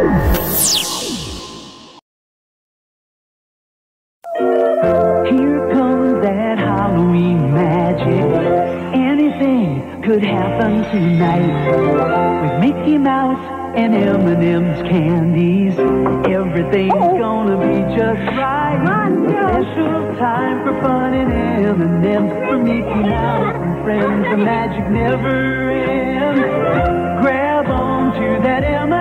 Here comes that Halloween magic. Anything could happen tonight. With Mickey Mouse and M&M's candies, everything's gonna be just right. Special time for fun and M&M's for Mickey Mouse and friends. The magic never ends. Grab on to that M&M